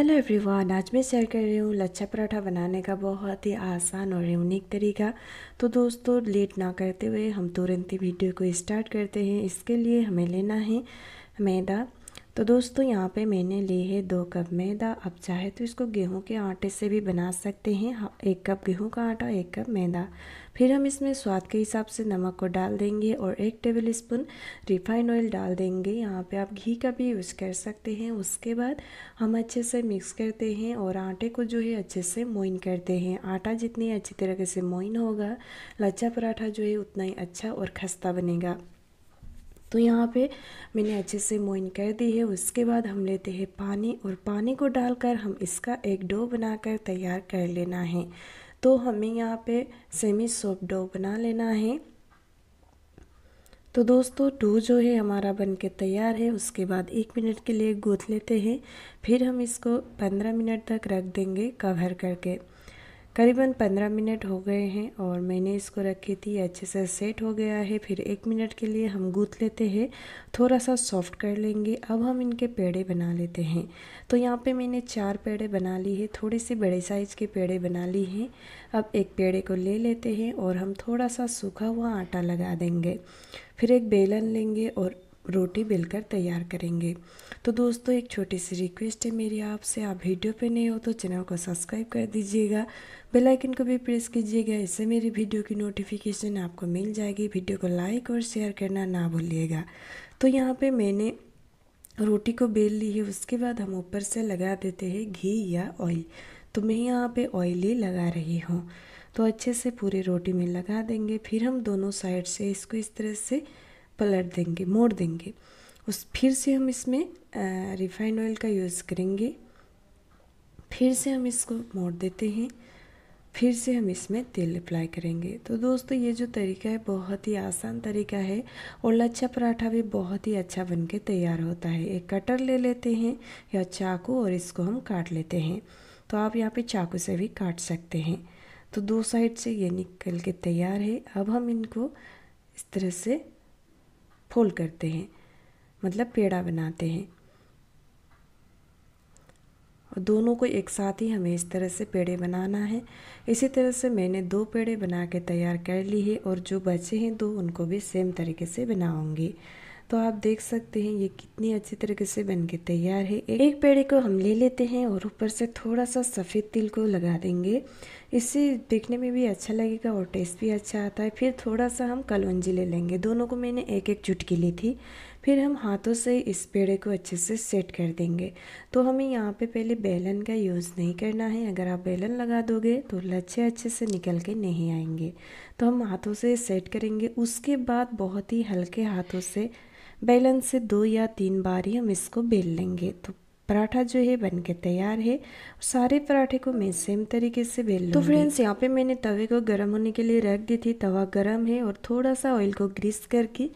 Hello everyone आज मैं share कर रही हूँ लच्छा पराठा बनाने का बहुत ही आसान और यूनिक तरीका। तो दोस्तों लेट ना करते हुए हम तुरंत ही वीडियो को स्टार्ट करते हैं। इसके लिए हमें लेना है मैदा। तो दोस्तों यहाँ पे मैंने ली है दो कप मैदा। आप चाहे तो इसको गेहूँ के आटे से भी बना सकते हैं। हाँ, एक कप गेहूँ का आटा एक कप मैदा। फिर हम इसमें स्वाद के हिसाब से नमक को डाल देंगे और एक टेबल स्पून रिफाइंड ऑयल डाल देंगे। यहाँ पे आप घी का भी यूज़ कर सकते हैं। उसके बाद हम अच्छे से मिक्स करते हैं और आटे को जो है अच्छे से मोइन करते हैं। आटा जितनी अच्छी तरीके से मोइन होगा लच्छा पराठा जो है उतना ही अच्छा और खस्ता बनेगा। तो यहाँ पे मैंने अच्छे से मोइन कर दी है। उसके बाद हम लेते हैं पानी और पानी को डालकर हम इसका एक डो बनाकर तैयार कर लेना है। तो हमें यहाँ पे सेमी सॉफ्ट डो बना लेना है। तो दोस्तों, डो जो है हमारा बन के तैयार है। उसके बाद एक मिनट के लिए गूँथ लेते हैं। फिर हम इसको पंद्रह मिनट तक रख देंगे कवर करके। करीबन पंद्रह मिनट हो गए हैं और मैंने इसको रखी थी, अच्छे से सेट हो गया है। फिर एक मिनट के लिए हम गूँथ लेते हैं, थोड़ा सा सॉफ्ट कर लेंगे। अब हम इनके पेड़े बना लेते हैं। तो यहाँ पे मैंने चार पेड़े बना ली है, थोड़े से बड़े साइज़ के पेड़े बना ली हैं। अब एक पेड़े को ले लेते हैं और हम थोड़ा सा सूखा हुआ आटा लगा देंगे। फिर एक बेलन लेंगे और रोटी बेलकर तैयार करेंगे। तो दोस्तों, एक छोटी सी रिक्वेस्ट है मेरी आपसे। आप वीडियो पे नहीं हो तो चैनल को सब्सक्राइब कर दीजिएगा। बेल आइकन को भी प्रेस कीजिएगा। इससे मेरी वीडियो की नोटिफिकेशन आपको मिल जाएगी। वीडियो को लाइक और शेयर करना ना भूलिएगा। तो यहाँ पे मैंने रोटी को बेल ली है। उसके बाद हम ऊपर से लगा देते हैं घी या ऑयल तो मैं यहाँ पे ऑयल ही लगा रही हूँ। तो अच्छे से पूरी रोटी में लगा देंगे। फिर हम दोनों साइड से इसको इस तरह से पलट देंगे, मोड़ देंगे। उस, फिर से हम इसमें रिफाइंड ऑयल का यूज़ करेंगे। फिर से हम इसको मोड़ देते हैं। फिर से हम इसमें तेल अप्लाई करेंगे। तो दोस्तों, ये जो तरीका है, बहुत ही आसान तरीका है और लच्छा पराठा भी बहुत ही अच्छा बन के तैयार होता है। एक कटर ले लेते हैं या चाकू और इसको हम काट लेते हैं। तो आप यहाँ पे चाकू से भी काट सकते हैं। तो दो साइड से ये निकल के तैयार है। अब हम इनको इस तरह से फोल्ड करते हैं मतलब पेड़ा बनाते हैं। और दोनों को एक साथ ही हमें इस तरह से पेड़े बनाना है। इसी तरह से मैंने दो पेड़े बना के तैयार कर ली है और जो बचे हैं दो उनको भी सेम तरीके से बनाऊँगी। तो आप देख सकते हैं ये कितनी अच्छी तरीके से बन के तैयार है। एक पेड़े को हम ले लेते हैं और ऊपर से थोड़ा सा सफ़ेद तिल को लगा देंगे। इससे देखने में भी अच्छा लगेगा और टेस्ट भी अच्छा आता है। फिर थोड़ा सा हम कलवंजी ले लेंगे। दोनों को मैंने एक एक चुटकी ली थी। फिर हम हाथों से इस पेड़े को अच्छे से सेट कर देंगे। तो हमें यहाँ पे पहले बेलन का यूज़ नहीं करना है। अगर आप बेलन लगा दोगे तो लच्छे अच्छे से निकल के नहीं आएँगे। तो हम हाथों से सेट करेंगे। उसके बाद बहुत ही हल्के हाथों से बेलन से दो या तीन बार ही हम इसको बेल लेंगे। तो पराठा जो है बन के तैयार है। सारे पराठे को मैं सेम तरीके से बेल तो फ्रेंड्स यहाँ पे मैंने तवे को गर्म होने के लिए रख दी थी। तवा गर्म है और थोड़ा सा ऑयल को ग्रीस करके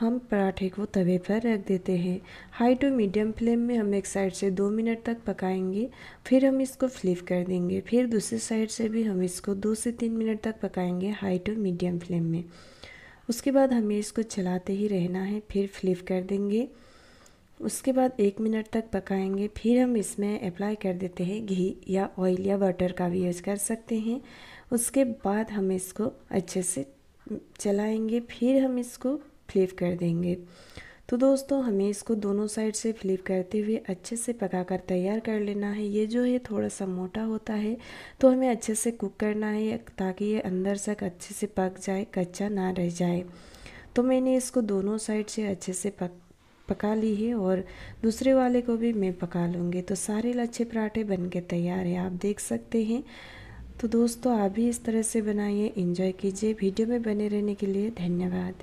हम पराठे को तवे पर रख देते हैं। हाई टू मीडियम फ्लेम में हम एक साइड से दो मिनट तक पकाएँगे फिर हम इसको फ्लिप कर देंगे। फिर दूसरी साइड से भी हम इसको दो से तीन मिनट तक पकाएँगे हाई टू मीडियम फ्लेम में। उसके बाद हमें इसको चलाते ही रहना है फिर फ्लिप कर देंगे। उसके बाद एक मिनट तक पकाएँगे, फिर हम इसमें अप्लाई कर देते हैं घी या ऑयल या बटर का भी यूज़ कर सकते हैं। उसके बाद हम इसको अच्छे से चलाएँगे, फिर हम इसको फ्लिप कर देंगे। तो दोस्तों, हमें इसको दोनों साइड से फ्लिप करते हुए अच्छे से पका कर तैयार कर लेना है। ये जो है थोड़ा सा मोटा होता है तो हमें अच्छे से कुक करना है ताकि ये अंदर तक अच्छे से पक जाए, कच्चा ना रह जाए। तो मैंने इसको दोनों साइड से अच्छे से पक पका ली है और दूसरे वाले को भी मैं पका लूँगी। तो सारे लच्छे पराठे बन के तैयार है, आप देख सकते हैं। तो दोस्तों, आप भी इस तरह से बनाइए। इंजॉय कीजिए। वीडियो में बने रहने के लिए धन्यवाद।